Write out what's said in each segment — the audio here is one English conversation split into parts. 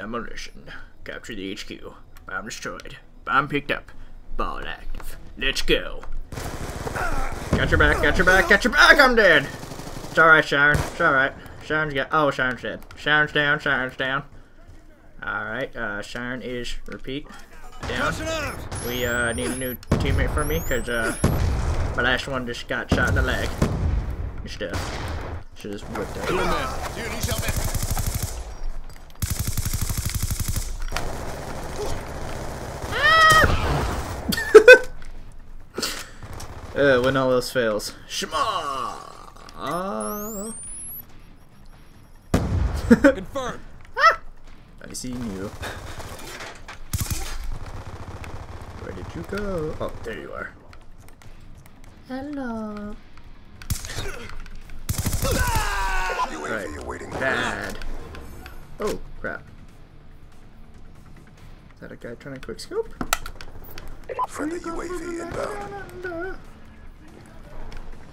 Demolition. Capture the HQ. Bomb destroyed. Bomb picked up. Ball active. Let's go. Got your back, got your back, got your back, I'm dead! It's alright, Sharon. It's alright. Sharon's got. Oh, Sharon's dead. Sharon's down, Sharon's down. Alright, uh, Sharon is, repeat, down. We, uh, need a new teammate for me, because, uh, my last one just got shot in the leg. And stuff. Should just whipped out. Uh, when all else fails. Shema! Ah. Confirmed. I see you. Where did you go? Oh, there you are. Hello. UAV Right. awaiting Bad. Oh, crap. Is that a guy trying to quick scope? friendly UAV inbound.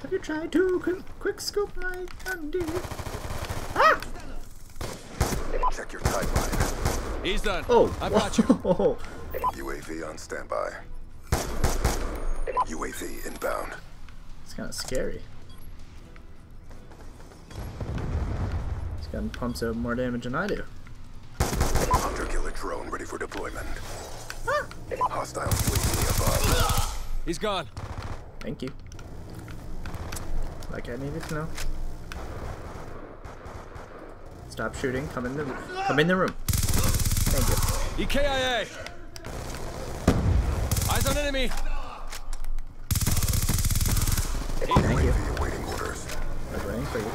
Have you tried to quick, quick scope my Andy? Ah! Check your timeline. He's done. Oh, I've got you. UAV on standby. UAV inbound. It's kind of scary. This gun pumps out more damage than I do. Hunter killer drone ready for deployment. Ah. Hostile UAV above. He's gone. Thank you. Like I needed to know. Stop shooting. Come in the come in the room. Thank you. EKIA. Eyes on enemy. Thank you. UAV awaiting orders. I was waiting for you.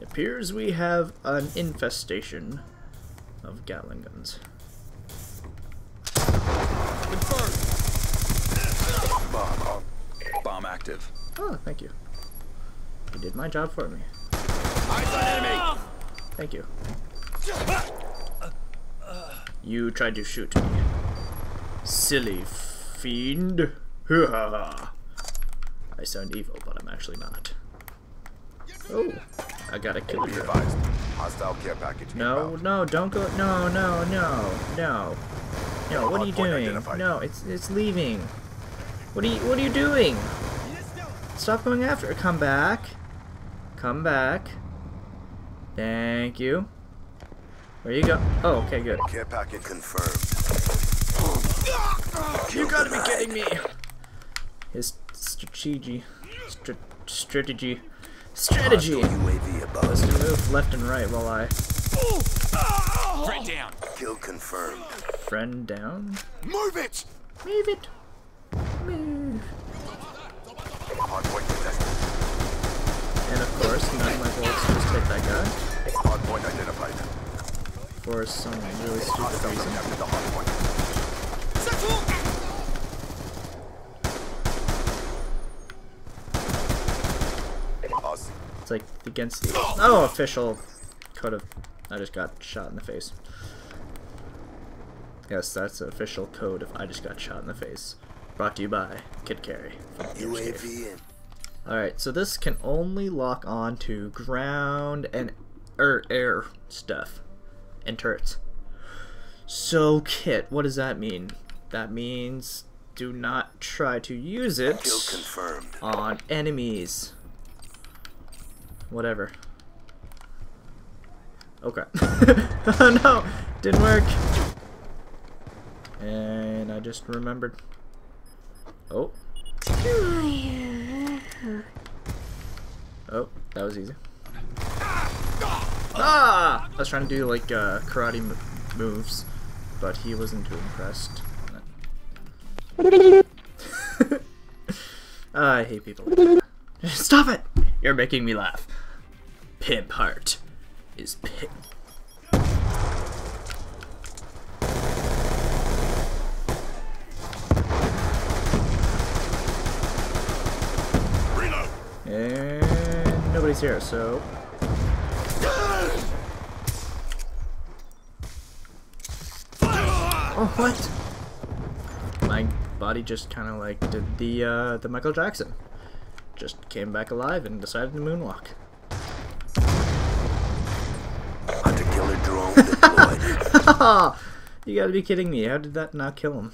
It appears we have an infestation of Gatling guns. Confirmed. Bomb. Bomb active. Oh, thank you. You did my job for me. Eyes on enemy. Thank you. You tried to shoot me. Silly fiend. Ha ha ha. I sound evil, but I'm actually not. Oh, I got a killer Be drone. Hostile care package No, no, don't go. No, no, no, no. No, what are you doing? No, it's it's leaving. What are you What are you doing? Stop going after it. Come back. Come back. Thank you. Where you go? Oh, okay, good. Care packet confirmed. You gotta be kidding me! His strategy, str strategy, strategy Hostile UAV was above. to move left and right while I Friend down. Kill confirmed. friend down. Move it. Move it. Move. Hardpoint contested. And of course, none of my bullets just hit that guy Hardpoint identified. for some really stupid reason. captured the hardpoint. It's like against the oh official code of. I just got shot in the face. Yes, that's the official code of I just got shot in the face. Brought to you by Kid Carry. from Gamers Cave. UAV in. Alright, so this can only lock on to ground and er, air stuff and turrets. So, Kit, what does that mean? That means do not try to use it on enemies. Whatever. Okay. oh no! Didn't work! And I just remembered. Oh. Oh, that was easy. Ah! I was trying to do like uh, karate mo- moves, but he wasn't too impressed. I hate people. Stop it! You're making me laugh. Pimp heart is pimp. Reload. And nobody's here, so. Oh, what? My body just kind of like did the uh, the Michael Jackson. Just came back alive and decided to moonwalk. Hunter killer drone deployed. you gotta be kidding me. How did that not kill him?